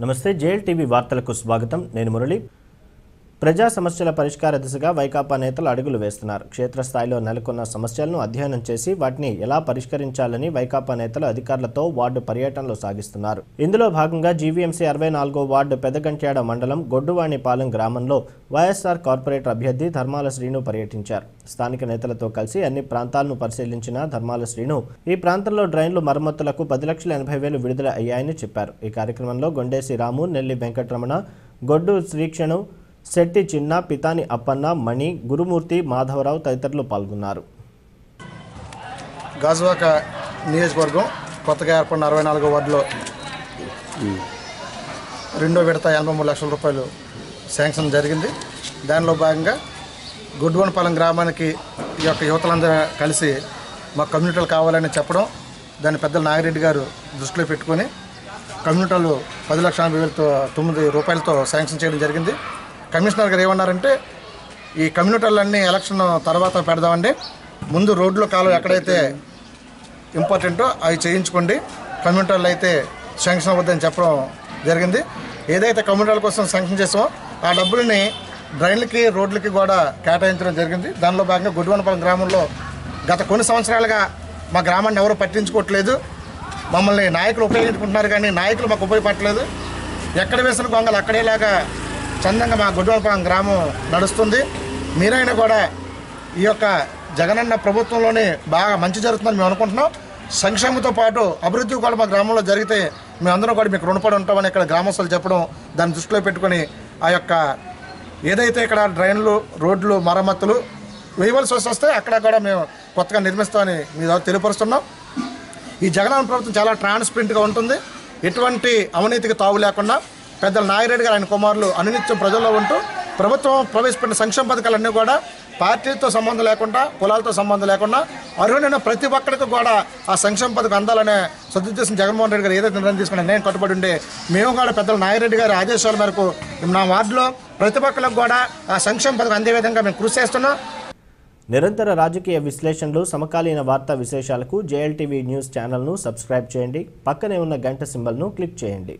నమస్తే JL TV వార్తలకు స్వాగతం. నేను మురళి. ప్రజా సమస్యల పరిష్కార దిశగా వైకాపా నేతలు అడుగులు వేస్తున్నారు. క్షేత్రస్థాయిలో నెలకొన్న సమస్యలను అధ్యయనం చేసి వాటిని ఎలా పరిష్కరించాలని వైకాపా నేతలు అధికారులతో వార్డు పర్యటనలు సాగిస్తున్నారు. ఇందులో భాగంగా జీవీఎంసీ అరవై నాలుగో వార్డు పెదగంట్యాడ మండలం గొడ్డువాణిపాలెం గ్రామంలో వైఎస్ఆర్ కార్పొరేటర్ అభ్యర్థి ధర్మాల శ్రీను పర్యటించారు. స్థానిక నేతలతో కలిసి అన్ని ప్రాంతాలను పరిశీలించిన ధర్మాల శ్రీను ఈ ప్రాంతంలో డ్రైన్లు మరమ్మతులకు పది లక్షల ఎనభై వేలు విడుదల అయ్యాయని చెప్పారు. ఈ కార్యక్రమంలో గొండేసి రాము నెల్లి వెంకటరమణ గొడ్డు శ్రీక్షణు శెట్టి చిన్న పితాని అప్పన్న మణి గురుమూర్తి మాధవరావు తదితరులు పాల్గొన్నారు. గాజువాక నియోజకవర్గం కొత్తగా ఏర్పడిన అరవై నాలుగో వార్డులో రెండో విడత ఎనభై మూడు లక్షల రూపాయలు శాంక్షన్ జరిగింది. దానిలో భాగంగా గుడ్వనపాలెం గ్రామానికి ఈ యొక్క యువతలందరూ కలిసి మా కమ్యూనిటీలు కావాలని చెప్పడం దాన్ని పెద్దల నాగిరెడ్డి గారు దృష్టిలో పెట్టుకొని కమ్యూనిటీలు పది లక్షల ఎనభై వేలతో తొమ్మిది రూపాయలతో శాంక్షన్ చేయడం జరిగింది. కమిషనర్ గారు ఏమన్నారంటే ఈ కమ్యూనిటీలన్నీ ఎలక్షన్ తర్వాత పెడదామండి. ముందు రోడ్లు కాలం ఎక్కడైతే ఇంపార్టెంటో అవి చేయించుకోండి. కమ్యూనిటీలు అయితే శాంక్షన్ అవ్వద్దని చెప్పడం జరిగింది. ఏదైతే కమ్యూనిటీల కోసం శాంక్షన్ చేసామో ఆ డబ్బులని డ్రైన్లకి రోడ్లకి కూడా కేటాయించడం జరిగింది. దానిలో భాగంగా గుడివనపాలెం గ్రామంలో గత కొన్ని సంవత్సరాలుగా మా గ్రామాన్ని ఎవరు పట్టించుకోవట్లేదు. మమ్మల్ని నాయకులు ఉపయోగించుకుంటున్నారు కానీ నాయకులు మాకు ఉపయోగపడలేదు ఎక్కడ వేసిన గొంగలు అక్కడేలాగా చందంగా మా గుడ్డవలపాలెం గ్రామం నడుస్తుంది. మీరైనా కూడా ఈ యొక్క జగనన్న ప్రభుత్వంలోనే బాగా మంచి జరుగుతుందని మేము అనుకుంటున్నాం. సంక్షేమంతో పాటు అభివృద్ధి కూడా మా గ్రామంలో జరిగితే మేమందరం కూడా మీకు రుణపడి ఉంటామని ఇక్కడ గ్రామస్తులు చెప్పడం దాన్ని దృష్టిలో పెట్టుకొని ఆ యొక్క ఏదైతే ఇక్కడ డ్రైన్లు రోడ్లు మరమ్మతులు వేయవలసి వస్తే అక్కడ కూడా మేము కొత్తగా నిర్మిస్తామని మీ ద్వారా తెలియపరుస్తున్నాం. ఈ జగనన్న ప్రభుత్వం చాలా ట్రాన్స్పరెంట్గా ఉంటుంది. ఎటువంటి అవినీతికి తావు లేకుండా పెద్దల నాగిరెడ్డి గారు ఆయన కుమారులు అనునిత్యం ప్రజల్లో ఉంటూ ప్రభుత్వం ప్రవేశపెట్టిన సంక్షేమ పథకాలన్నీ కూడా పార్టీతో సంబంధం లేకుండా కులాలతో సంబంధం లేకుండా అర్హులైన ప్రతి ఒక్కరికి కూడా ఆ సంక్షేమ పథకం అందాలనే సదుద్దేశం జగన్మోహన్ రెడ్డి గారు ఏదైతే నిర్ణయం తీసుకున్నా నేను కట్టుబడి ఉండే మేము కూడా పెద్దల నాగిరెడ్డి గారి ఆదేశాల మేరకు నా వార్డులో ప్రతి ఒక్కరికి కూడా ఆ సంక్షేమ పథకం అందే విధంగా మేము కృషి చేస్తున్నాం. నిరంతర రాజకీయ విశ్లేషణలు సమకాలీన వార్తా విశేషాలకు జేఎల్టీవీ న్యూస్ ఛానల్ను సబ్స్క్రైబ్ చేయండి. పక్కనే ఉన్న గంట సింబల్ను క్లిక్ చేయండి.